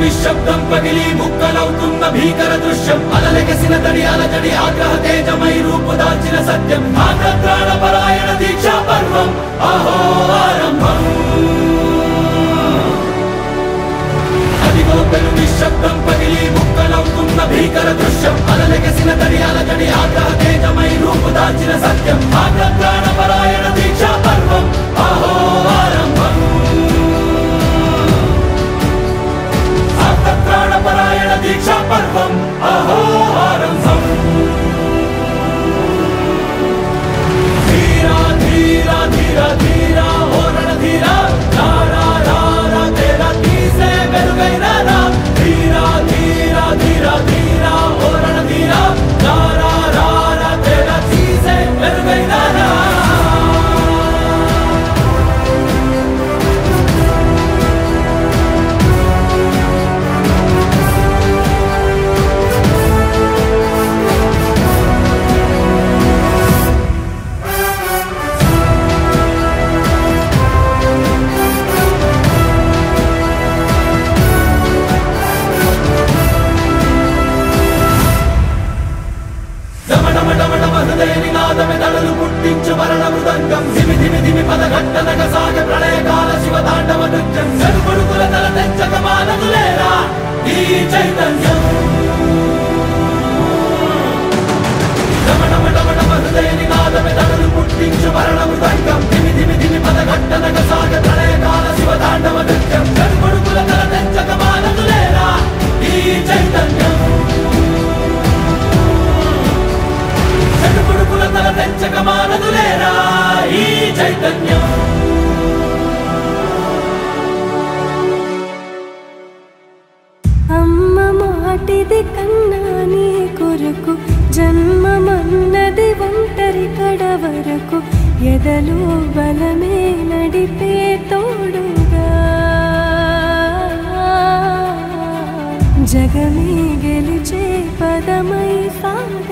నిశ్శబ్దం పగిలి ముక్కలవుతున్న భీకర దృశ్యం. అలలెగసిన తడి అలజడి ఆగ్రహ తేజమై రూపు దాల్చిన సత్యం. ఆగ్రత్రాణ పరాయణ దీక్షా పర్వం. అహో ఆరంభం. అదిగో పెను నిశ్శబ్దం పగిలి ముక్కలవుతున్న భీకర దృశ్యం. అలలెగసిన తడి అలజడి ఆగ్రహ తేజమై రూపు దాల్చిన సత్యం. ఆగ్రహ దీక్షా పర్వం మరణ మృదంగం. ధిమి ధిమి ధిమి పదఘట్టనగ సాగ ప్రళయకాల శివ తాండవ నృత్యం చెరుపుడుకుల తల తెచ్చక మానదులేరా ఈ చైతన్యం. మాటిది కన్నా నీ కొరకు జన్మమన్నది ఒంటరి కడ వరకు ఎదలు బలమే నడిపే తోడుగా. జగమే గెలిచే పదమై సాగ